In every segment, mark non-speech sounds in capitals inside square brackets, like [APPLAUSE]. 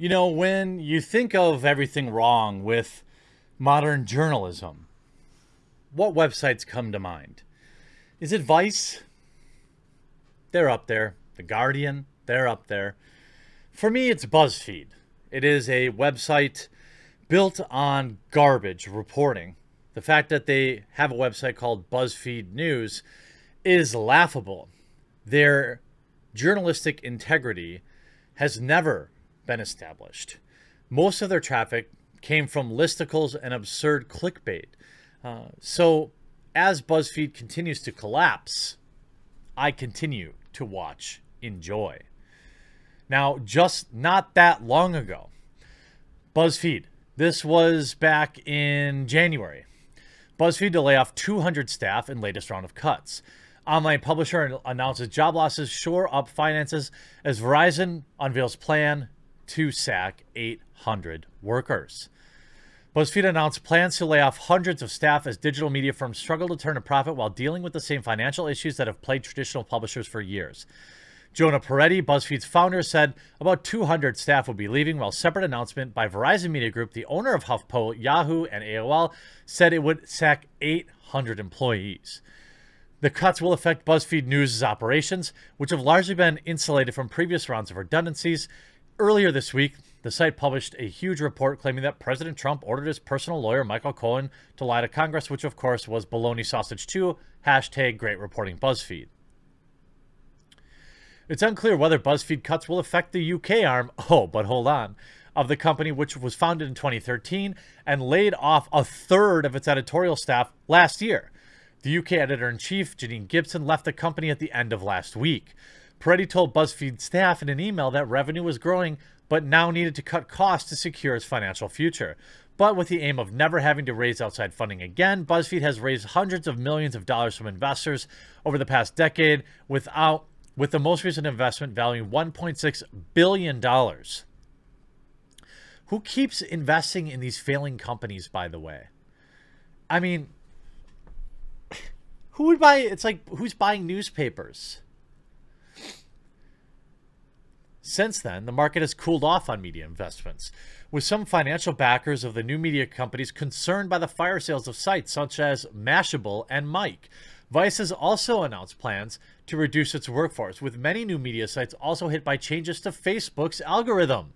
You know, when you think of everything wrong with modern journalism, what websites come to mind? Is it Vice? They're up there. The Guardian? They're up there. For me, it's BuzzFeed. It is a website built on garbage reporting. The fact that they have a website called BuzzFeed News is laughable. Their journalistic integrity has never been established. Most of their traffic came from listicles and absurd clickbait. Uh, so, as BuzzFeed continues to collapse, I continue to watch, enjoy. Now, just not that long ago, BuzzFeed, this was back in January. BuzzFeed to lay off 200 staff in latest round of cuts. Online publisher announces job losses shore up finances as Verizon unveils plan to sack 800 workers. BuzzFeed announced plans to lay off hundreds of staff as digital media firms struggle to turn a profit while dealing with the same financial issues that have plagued traditional publishers for years. Jonah Peretti, BuzzFeed's founder, said about 200 staff will be leaving, while separate announcement by Verizon Media Group, the owner of HuffPo, Yahoo, and AOL, said it would sack 800 employees. The cuts will affect BuzzFeed News' operations, which have largely been insulated from previous rounds of redundancies. Earlier this week, the site published a huge report claiming that President Trump ordered his personal lawyer, Michael Cohen, to lie to Congress, which of course was baloney sausage 2, hashtag great reporting BuzzFeed. It's unclear whether BuzzFeed cuts will affect the UK arm, [LAUGHS] oh, but hold on, of the company, which was founded in 2013 and laid off a third of its editorial staff last year. The UK editor in chief, Janine Gibson, left the company at the end of last week. Peretti told BuzzFeed staff in an email that revenue was growing, but now needed to cut costs to secure its financial future. But with the aim of never having to raise outside funding again, BuzzFeed has raised hundreds of millions of dollars from investors over the past decade without with the most recent investment valuing $1.6 billion. Who keeps investing in these failing companies, by the way? I mean, who would buy it's like who's buying newspapers since then the market has cooled off on media investments with some financial backers of the new media companies concerned by the fire sales of sites such as mashable and Mic. vice has also announced plans to reduce its workforce with many new media sites also hit by changes to facebook's algorithm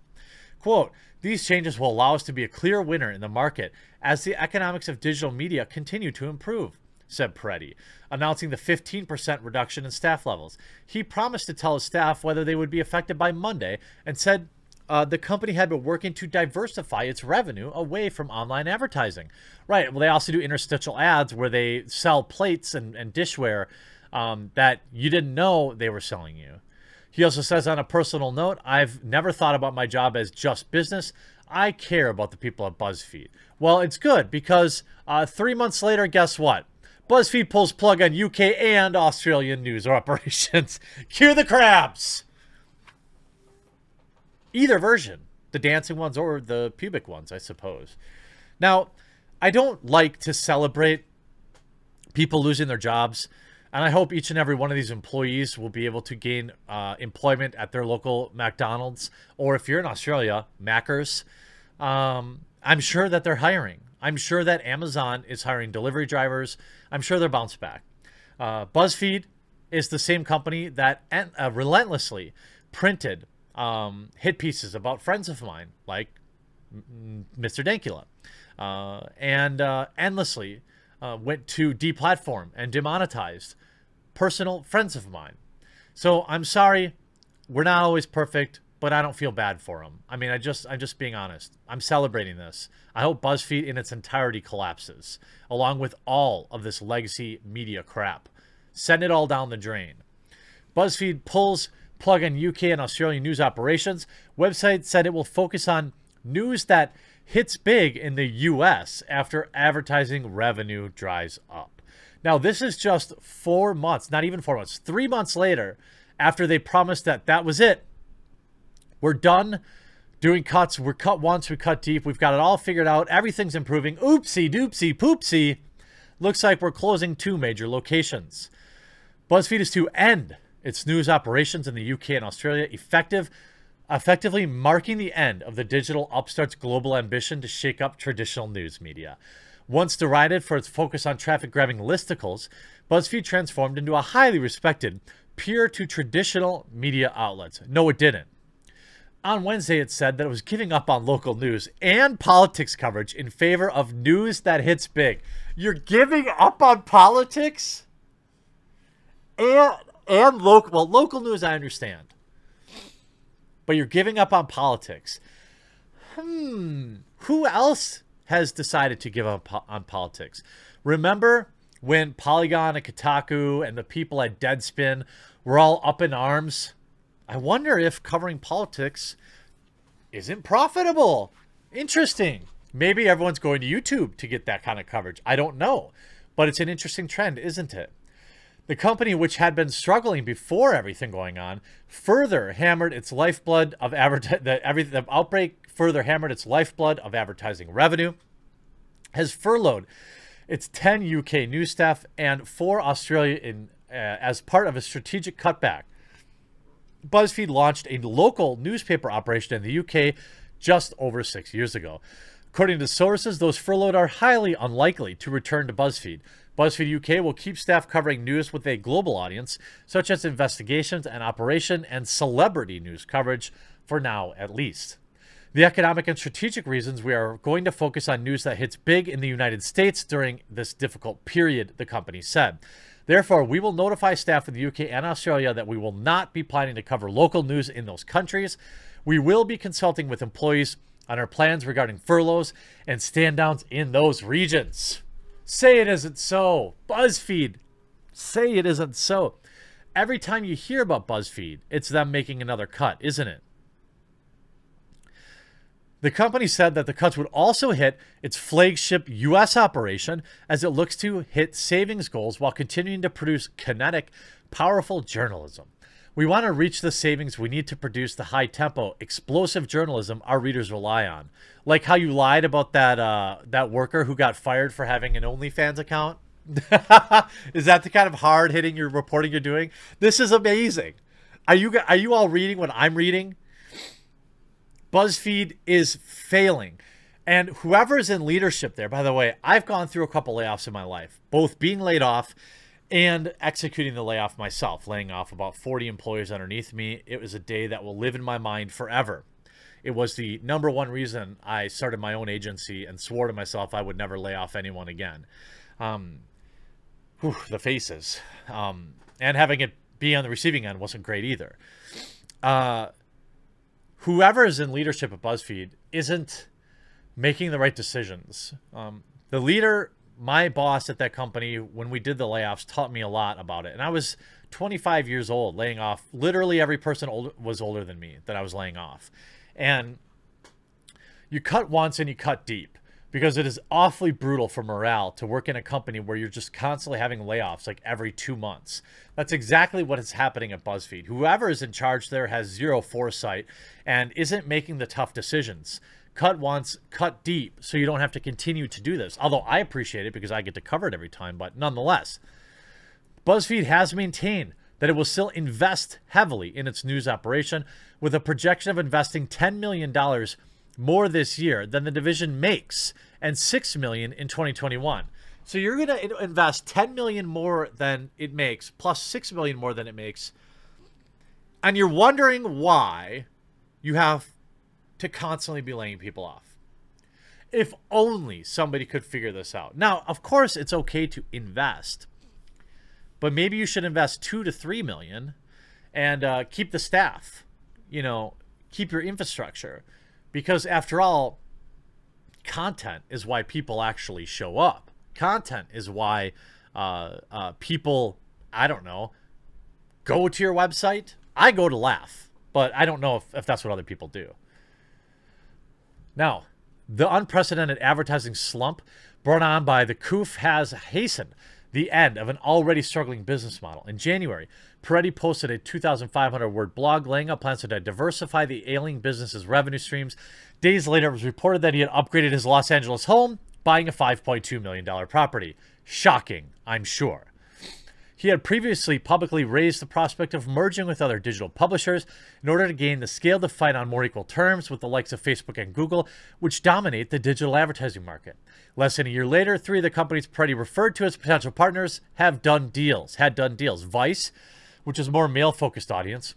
quote these changes will allow us to be a clear winner in the market as the economics of digital media continue to improve said Peretti, announcing the 15% reduction in staff levels. He promised to tell his staff whether they would be affected by Monday and said uh, the company had been working to diversify its revenue away from online advertising. Right. Well, they also do interstitial ads where they sell plates and, and dishware um, that you didn't know they were selling you. He also says, on a personal note, I've never thought about my job as just business. I care about the people at BuzzFeed. Well, it's good because uh, three months later, guess what? BuzzFeed pulls plug on UK and Australian news [LAUGHS] operations. Cue the crabs! Either version, the dancing ones or the pubic ones, I suppose. Now, I don't like to celebrate people losing their jobs, and I hope each and every one of these employees will be able to gain uh, employment at their local McDonald's, or if you're in Australia, Maccas. Um, I'm sure that they're hiring. I'm sure that Amazon is hiring delivery drivers. I'm sure they're bounced back. Uh, BuzzFeed is the same company that uh, relentlessly printed um, hit pieces about friends of mine, like Mr. Dankula, uh, and uh, endlessly uh, went to deplatform and demonetized personal friends of mine. So I'm sorry, we're not always perfect but I don't feel bad for them. I mean, I just I'm just being honest. I'm celebrating this. I hope BuzzFeed in its entirety collapses, along with all of this legacy media crap. Send it all down the drain. BuzzFeed pulls plug in UK and Australian news operations. Website said it will focus on news that hits big in the US after advertising revenue dries up. Now, this is just four months, not even four months, three months later after they promised that that was it we're done doing cuts. We're cut once, we cut deep. We've got it all figured out. Everything's improving. Oopsie doopsie poopsie. Looks like we're closing two major locations. BuzzFeed is to end its news operations in the UK and Australia effective effectively marking the end of the digital upstart's global ambition to shake up traditional news media. Once derided for its focus on traffic grabbing listicles, BuzzFeed transformed into a highly respected, peer to traditional media outlets. No, it didn't. On Wednesday, it said that it was giving up on local news and politics coverage in favor of news that hits big. You're giving up on politics and and local well local news I understand. But you're giving up on politics. Hmm, who else has decided to give up on politics? Remember when Polygon and Kotaku and the people at Deadspin were all up in arms I wonder if covering politics isn't profitable. Interesting. Maybe everyone's going to YouTube to get that kind of coverage. I don't know. But it's an interesting trend, isn't it? The company, which had been struggling before everything going on, further hammered its lifeblood of advertising. [LAUGHS] The, the outbreak further hammered its lifeblood of advertising revenue, has furloughed its 10 UK news staff and four Australia in, uh, as part of a strategic cutback BuzzFeed launched a local newspaper operation in the UK just over six years ago. According to sources, those furloughed are highly unlikely to return to BuzzFeed. BuzzFeed UK will keep staff covering news with a global audience, such as investigations and operation and celebrity news coverage, for now at least. The economic and strategic reasons we are going to focus on news that hits big in the United States during this difficult period, the company said. Therefore, we will notify staff in the UK and Australia that we will not be planning to cover local news in those countries. We will be consulting with employees on our plans regarding furloughs and stand downs in those regions. Say it isn't so. BuzzFeed, say it isn't so. Every time you hear about BuzzFeed, it's them making another cut, isn't it? The company said that the cuts would also hit its flagship U.S. operation as it looks to hit savings goals while continuing to produce kinetic, powerful journalism. We want to reach the savings we need to produce the high tempo, explosive journalism our readers rely on. Like how you lied about that uh, that worker who got fired for having an OnlyFans account. [LAUGHS] is that the kind of hard hitting you're reporting you're doing? This is amazing. Are you are you all reading what I'm reading? BuzzFeed is failing. And whoever is in leadership there, by the way, I've gone through a couple layoffs in my life, both being laid off and executing the layoff myself, laying off about 40 employees underneath me. It was a day that will live in my mind forever. It was the number one reason I started my own agency and swore to myself I would never lay off anyone again. Um, whew, the faces. Um, and having it be on the receiving end wasn't great either. Uh, whoever is in leadership at BuzzFeed isn't making the right decisions. Um, the leader, my boss at that company, when we did the layoffs, taught me a lot about it. And I was 25 years old, laying off. Literally every person old, was older than me that I was laying off. And you cut once and you cut deep because it is awfully brutal for morale to work in a company where you're just constantly having layoffs like every two months. That's exactly what is happening at BuzzFeed. Whoever is in charge there has zero foresight and isn't making the tough decisions. Cut once, cut deep, so you don't have to continue to do this. Although I appreciate it because I get to cover it every time, but nonetheless, BuzzFeed has maintained that it will still invest heavily in its news operation with a projection of investing $10 million more this year than the division makes and 6 million in 2021. So you're going to invest 10 million more than it makes plus 6 million more than it makes. And you're wondering why you have to constantly be laying people off. If only somebody could figure this out. Now, of course, it's okay to invest, but maybe you should invest 2 to 3 million and uh, keep the staff, you know, keep your infrastructure because after all, content is why people actually show up. Content is why uh, uh, people, I don't know, go to your website. I go to laugh, but I don't know if, if that's what other people do. Now, the unprecedented advertising slump brought on by the COOF has hastened the end of an already struggling business model. In January, Peretti posted a 2,500 word blog laying out plans to diversify the ailing business's revenue streams. Days later, it was reported that he had upgraded his Los Angeles home, buying a $5.2 million property. Shocking, I'm sure. He had previously publicly raised the prospect of merging with other digital publishers in order to gain the scale to fight on more equal terms with the likes of Facebook and Google, which dominate the digital advertising market. Less than a year later, three of the companies Peretti referred to as potential partners have done deals, had done deals. Vice, which is a more male-focused audience,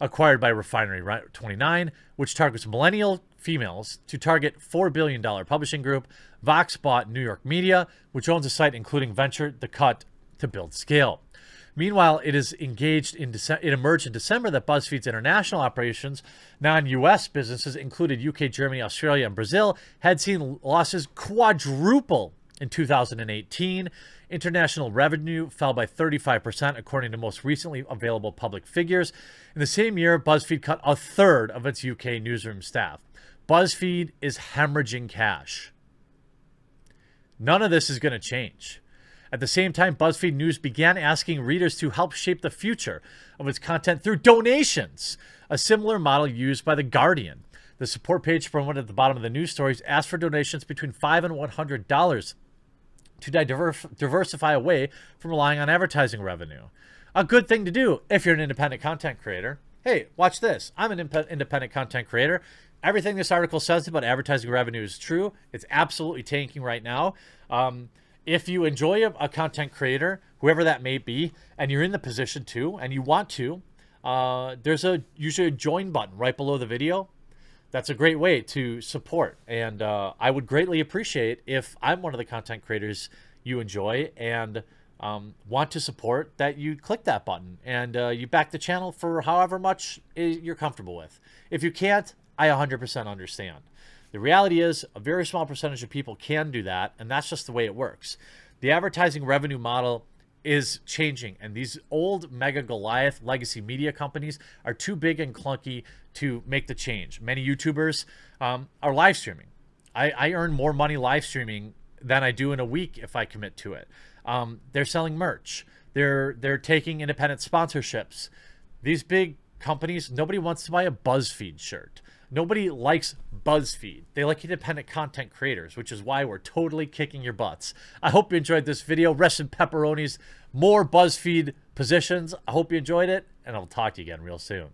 acquired by Refinery 29, which targets millennial females to target $4 billion publishing group. Vox bought New York Media, which owns a site including Venture, The Cut, to build scale. Meanwhile, it is engaged in Dece- it emerged in December that BuzzFeed's international operations, non-US businesses included UK, Germany, Australia, and Brazil, had seen losses quadruple in 2018. International revenue fell by 35%, according to most recently available public figures. In the same year, BuzzFeed cut a third of its UK newsroom staff. BuzzFeed is hemorrhaging cash. None of this is going to change. At the same time, BuzzFeed News began asking readers to help shape the future of its content through donations, a similar model used by The Guardian. The support page promoted at the bottom of the news stories asked for donations between 5 and $100 to diversify away from relying on advertising revenue. A good thing to do if you're an independent content creator. Hey, watch this. I'm an independent content creator. Everything this article says about advertising revenue is true. It's absolutely tanking right now. Um, if you enjoy a, a, content creator, whoever that may be, and you're in the position to, and you want to, uh, there's a usually a join button right below the video. That's a great way to support, and uh, I would greatly appreciate if I'm one of the content creators you enjoy and um, want to support that you click that button and uh, you back the channel for however much you're comfortable with. If you can't, I 100% understand. The reality is, a very small percentage of people can do that, and that's just the way it works. The advertising revenue model is changing, and these old mega Goliath legacy media companies are too big and clunky to make the change. Many YouTubers um, are live streaming. I, I, earn more money live streaming than I do in a week if I commit to it. Um, they're selling merch. They're they're taking independent sponsorships. These big companies, nobody wants to buy a BuzzFeed shirt. Nobody likes BuzzFeed. They like independent content creators, which is why we're totally kicking your butts. I hope you enjoyed this video. Rest in pepperonis, more BuzzFeed positions. I hope you enjoyed it, and I'll talk to you again real soon.